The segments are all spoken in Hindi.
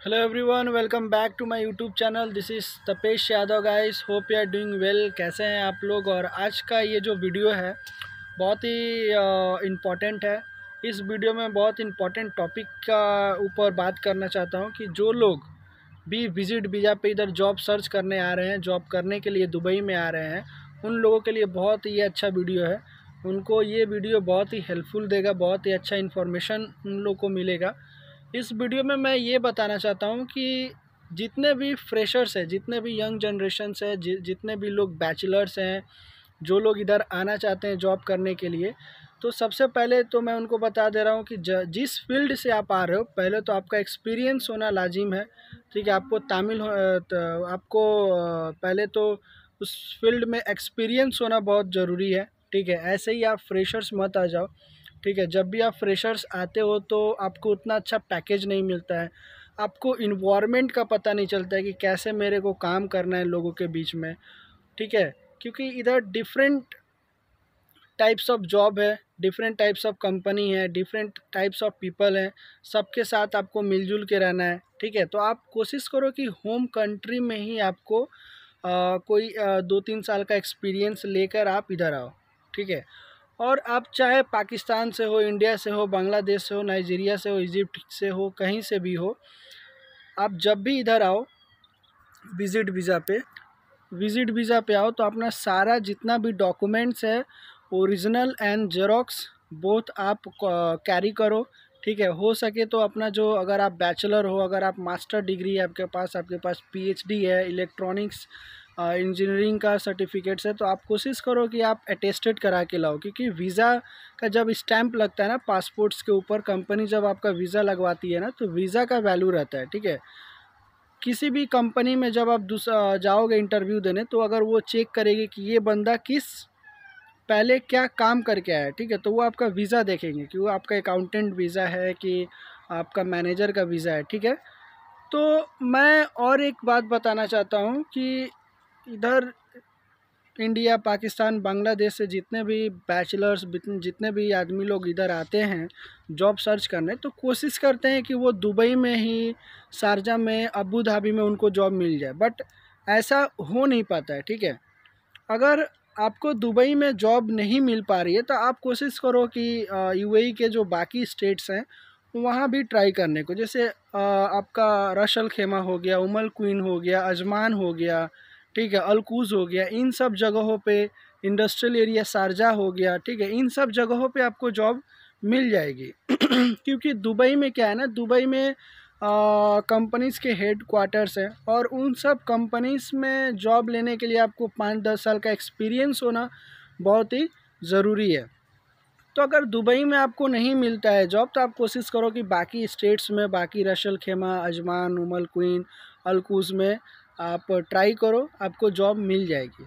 Hello everyone welcome back to my YouTube channel this is Tapesh Yadav guys hope you are doing well कैसे हैं आप लोग? और आज का ये जो वीडियो है, बहुत ही इंपॉर्टेंट है। इस वीडियो में बहुत इंपॉर्टेंट टॉपिक का ऊपर बात करना चाहता हूँ कि जो लोग भी विज़िट वीज़ा पे इधर जॉब सर्च करने आ रहे हैं जॉब करने के लिए दुबई में आ रहे हैं, उन लोगों के लिए बहुत ही अच्छा वीडियो है। उनको ये वीडियो बहुत ही हेल्पफुल देगा, बहुत ही अच्छा इन्फॉर्मेशन उन लोग को मिलेगा। इस वीडियो में मैं ये बताना चाहता हूँ कि जितने भी फ्रेशर्स हैं जितने भी यंग जनरेशन्स हैं जि, जितने भी लोग बैचलर्स हैं जो लोग इधर आना चाहते हैं जॉब करने के लिए तो सबसे पहले तो मैं उनको बता दे रहा हूँ कि ज, जिस फ़ील्ड से आप आ रहे हो पहले तो आपका एक्सपीरियंस होना लाजिम है। ठीक है आपको तामिल तो आपको पहले तो उस फ़ील्ड में एक्सपीरियंस होना बहुत ज़रूरी है। ठीक है ऐसे ही आप फ्रेशर्स मत आ जाओ। ठीक है जब भी आप फ्रेशर्स आते हो तो आपको उतना अच्छा पैकेज नहीं मिलता है। आपको इन्वायरमेंट का पता नहीं चलता है कि कैसे मेरे को काम करना है लोगों के बीच में ठीक है? क्योंकि इधर डिफरेंट टाइप्स ऑफ़ जॉब है डिफरेंट टाइप्स ऑफ़ कंपनी है डिफरेंट टाइप्स ऑफ़ पीपल हैं सबके साथ आपको मिलजुल के रहना है ठीक है? तो आप कोशिश करो कि होम कंट्री में ही आपको आ, कोई आ, दो तीन साल का एक्सपीरियंस लेकर आप इधर आओ ठीक है? और आप चाहे पाकिस्तान से हो, इंडिया से हो, बांग्लादेश से हो, नाइजीरिया से हो, इजिप्ट से हो, कहीं से भी हो, आप जब भी इधर आओ, विज़िट वीज़ा पे, विज़िट वीज़ा पे आओ तो अपना सारा जितना भी डॉक्यूमेंट्स है, ओरिजिनल एंड जेरोक्स बोथ आप कैरी करो, ठीक है? हो सके तो अपना जो अगर आप बैचलर हो, अगर आप मास्टर डिग्री है आपके पास आपके पास पीएचडी है इलेक्ट्रॉनिक्स इंजीनियरिंग का सर्टिफिकेट्स है तो आप कोशिश करो कि आप अटेस्टेड करा के लाओ, क्योंकि वीज़ा का जब स्टैंप लगता है ना पासपोर्ट्स के ऊपर कंपनी जब आपका वीज़ा लगवाती है ना तो वीज़ा का वैल्यू रहता है, ठीक है? किसी भी कंपनी में जब आप दूसरा जाओगे इंटरव्यू देने तो अगर वो चेक करेगी कि ये बंदा किस, पहले क्या काम करके आया ठीक है? तो वो आपका वीज़ा देखेंगे कि वो आपका अकाउंटेंट वीज़ा है कि आपका मैनेजर का वीज़ा है, ठीक है? तो मैं और एक बात बताना चाहता हूँ कि इधर इंडिया, पाकिस्तान, बांग्लादेश से जितने भी बैचलर्स जितने भी आदमी लोग इधर आते हैं जॉब सर्च करने तो कोशिश करते हैं कि वो दुबई में ही, शारजा में, अबू धाबी में उनको जॉब मिल जाए। बट ऐसा हो नहीं पाता है, ठीक है? अगर आपको दुबई में जॉब नहीं मिल पा रही है तो आप कोशिश करो कि यूएई के जो बाकी स्टेट्स हैं, वहाँ भी ट्राई करने को। जैसे आपका रशल खेमा हो गया, उमल क्वीन हो गया, अजमान हो गया ठीक है, अलकूज हो गया, इन सब जगहों पे इंडस्ट्रियल एरिया शारजा हो गया, ठीक है, इन सब जगहों पे आपको जॉब मिल जाएगी। क्योंकि दुबई में क्या है ना, दुबई में कंपनीज़ के हेड क्वार्टर्स हैं और उन सब कंपनीज़ में जॉब लेने के लिए आपको पाँच दस साल का एक्सपीरियंस होना बहुत ही ज़रूरी है। तो अगर दुबई में आपको नहीं मिलता है जॉब तो आप कोशिश करो कि बाकी स्टेट्स में, बाकी रशल खेमा अजमान उमल क्वीन अलकूज में आप ट्राई करो, आपको जॉब मिल जाएगी।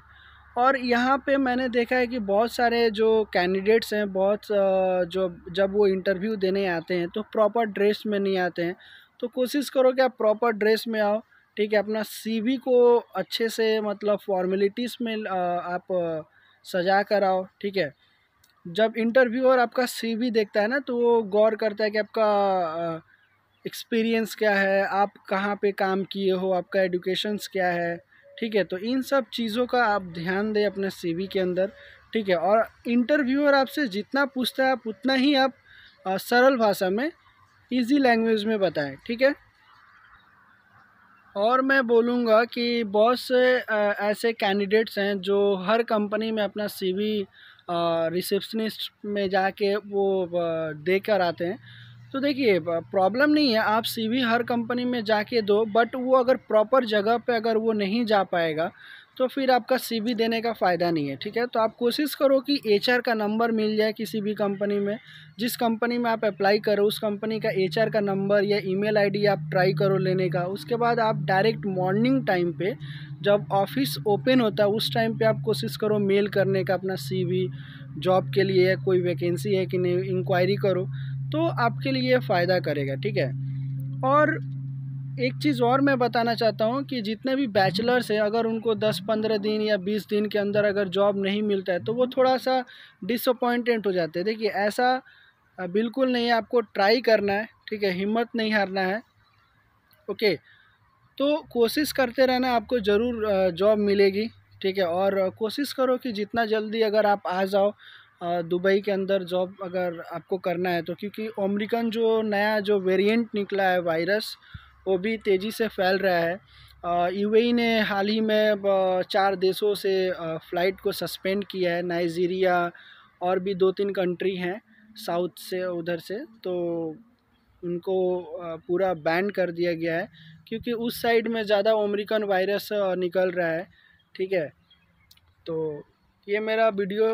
और यहाँ पे मैंने देखा है कि बहुत सारे जो कैंडिडेट्स हैं, बहुत जो जब वो इंटरव्यू देने आते हैं तो प्रॉपर ड्रेस में नहीं आते हैं। तो कोशिश करो कि आप प्रॉपर ड्रेस में आओ, ठीक है? अपना सीवी को अच्छे से मतलब फॉर्मेलिटीज़ में आप सजा कर आओ, ठीक है? जब इंटरव्यूअर आपका सीवी देखता है ना तो वो गौर करता है कि आपका एक्सपीरियंस क्या है? आप कहाँ पे काम किए हो? आपका एडुकेशंस क्या है? ठीक है तो इन सब चीज़ों का आप ध्यान दें अपने सीवी के अंदर, ठीक है? और इंटरव्यूअर आपसे जितना पूछता है, आप उतना ही आप सरल भाषा में इजी लैंग्वेज में बताएँ, ठीक है? और मैं बोलूँगा कि बहुत से ऐसे कैंडिडेट्स हैं जो हर कंपनी में अपना सीवी रिसेप्शनिस्ट में जाके वो दे कर आते हैं। तो देखिए प्रॉब्लम नहीं है, आप सीवी हर कंपनी में जाके दो बट वो अगर प्रॉपर जगह पे अगर वो नहीं जा पाएगा तो फिर आपका सीवी देने का फ़ायदा नहीं है, ठीक है? तो आप कोशिश करो कि एचआर का नंबर मिल जाए किसी भी कंपनी में, जिस कंपनी में आप अप्लाई करो, उस कंपनी का एचआर का नंबर या ईमेल आईडी आप ट्राई करो लेने का, उसके बाद आप डायरेक्ट मॉर्निंग टाइम पे जब ऑफ़िस ओपन होता है, उस टाइम पे आप कोशिश करो मेल करने का अपना सीवी जॉब के लिए कोई वैकेंसी है कि नहीं इंक्वायरी करो तो आपके लिए फ़ायदा करेगा, ठीक है? और एक चीज़ और मैं बताना चाहता हूँ कि जितने भी बैचलर्स हैं, अगर उनको 10-15 दिन या 20 दिन के अंदर अगर जॉब नहीं मिलता है तो वो थोड़ा सा डिसअपॉइंटेड हो जाते हैं। देखिए, ऐसा बिल्कुल नहीं है, आपको ट्राई करना है, ठीक है? हिम्मत नहीं हारना है, ओके? तो कोशिश करते रहना, आपको ज़रूर जॉब मिलेगी, ठीक है? और कोशिश करो कि जितना जल्दी अगर आप आ जाओ दुबई के अंदर जॉब अगर आपको करना है तो क्योंकि अमेरिकन जो नया जो वेरिएंट निकला है वायरस वो भी तेज़ी से फैल रहा है। यूएई ने हाल ही में चार देशों से फ़्लाइट को सस्पेंड किया है नाइजीरिया और भी दो तीन कंट्री हैं साउथ से उधर से तो उनको पूरा बैन कर दिया गया है, क्योंकि उस साइड में ज़्यादा अमेरिकन वायरस निकल रहा है, ठीक है। तो ये मेरा वीडियो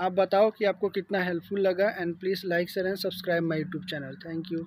आप बताओ कि आपको कितना हेल्पफुल लगा and please like share and subscribe my YouTube channel thank you